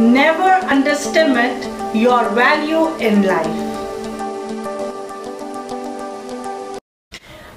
never underestimate your value in life.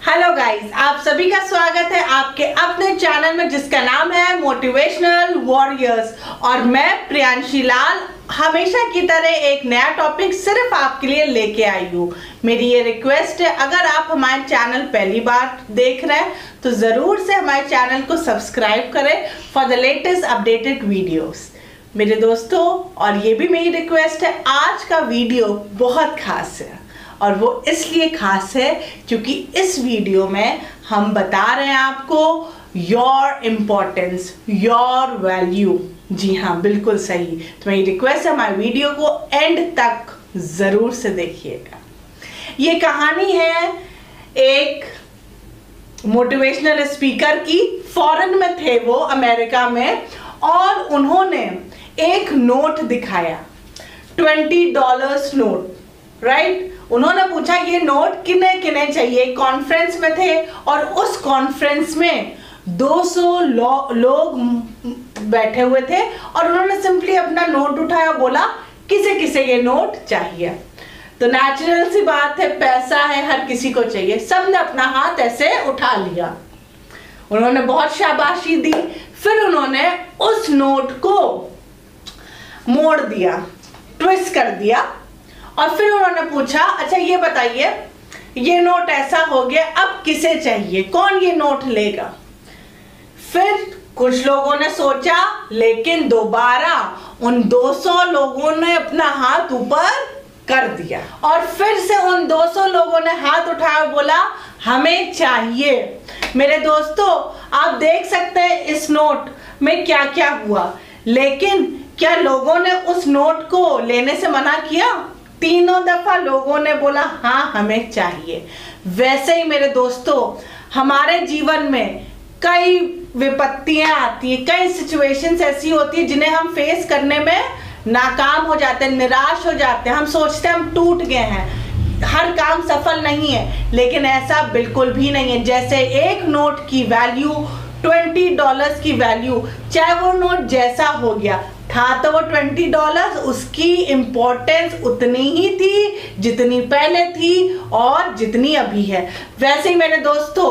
Hello guys आप सभी का स्वागत है आपके अपने चैनल में जिसका नाम है मोटिवेशनल वॉरियर्स और मैं प्रियांशी लाल, हमेशा की तरह एक नया टॉपिक सिर्फ़ आपके लिए लेके आई हूँ। मेरी ये रिक्वेस्ट है, अगर आप हमारे चैनल पहली बार देख रहे हैं तो ज़रूर से हमारे चैनल को सब्सक्राइब करें for the latest updated videos मेरे दोस्तों, और ये भी मेरी रिक्वेस्ट है, आज का वीडियो बहुत खास है। और वो इसलिए खास है क्योंकि इस वीडियो में हम बता रहे हैं आपको योर इम्पोर्टेंस योर वैल्यू जी हाँ बिल्कुल सही। तो मेरी रिक्वेस्ट है, हमारे वीडियो को एंड तक ज़रूर से देखिएगा। ये कहानी है एक मोटिवेशनल स्पीकर की। फॉरेन में थे वो अमेरिका में, और उन्होंने एक नोट दिखाया ट्वेंटी डॉलर्स नोट राइट उन्होंने पूछा ये नोट किने किने चाहिए? कॉन्फ्रेंस में थे और उस कॉन्फ्रेंस में 200 लो, लोग बैठे हुए थे और उन्होंने सिंपली अपना नोट उठाया बोला किसे किसे ये नोट चाहिए? तो नेचुरल सी बात है पैसा है हर किसी को चाहिए। सबने अपना हाथ ऐसे उठा लिया। उन्होंने बहुत शाबाशी दी। फिर उन्होंने उस नोट को मोड़ दिया ट्विस्ट कर दिया। और फिर उन्होंने पूछा अच्छा ये बताइए, ये नोट ऐसा हो गया, अब किसे चाहिए? कौन ये नोट लेगा? फिर कुछ लोगों ने सोचा, लेकिन दोबारा उन 200 लोगों ने अपना हाथ ऊपर कर दिया। और फिर से उन 200 लोगों ने हाथ उठाया बोला, हमें चाहिए। मेरे दोस्तों, आप देख सकते हैं इस नोट में क्या क्या हुआ, लेकिन क्या लोगों ने उस नोट को लेने से मना किया? तीनों दफ़ा लोगों ने बोला हाँ हमें चाहिए। वैसे ही मेरे दोस्तों, हमारे जीवन में कई विपत्तियाँ आती हैं, कई सिचुएशंस ऐसी होती है जिन्हें हम फेस करने में नाकाम हो जाते हैं, निराश हो जाते हैं। हम सोचते हैं हम टूट गए हैं। हर काम सफल नहीं है, लेकिन ऐसा बिल्कुल भी नहीं है। जैसे एक नोट की वैल्यू ट्वेंटी डॉलर्स की वैल्यू चाहे वो नोट जैसा हो गया, था तो वो ट्वेंटी डॉलर उसकी इम्पोर्टेंस उतनी ही थी, जितनी पहले थी और जितनी अभी है। वैसे ही मेरे दोस्तों,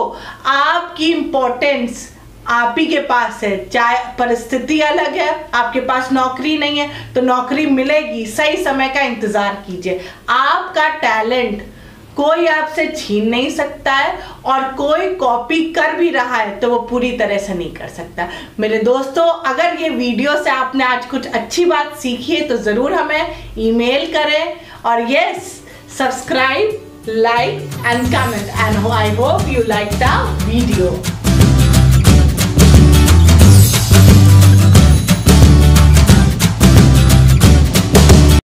आपकी इम्पोर्टेंस आप ही के पास है, चाहे परिस्थिति अलग है, आपके पास नौकरी नहीं है तो नौकरी मिलेगी, सही समय का इंतज़ार कीजिए। आपका टैलेंट कोई आपसे छीन नहीं सकता है और कोई कॉपी कर भी रहा है तो वो पूरी तरह से नहीं कर सकता। मेरे दोस्तों, अगर ये वीडियो से आपने आज कुछ अच्छी बात सीखी है तो ज़रूर हमें ईमेल करें। और yes subscribe like and comment and I hope you like the video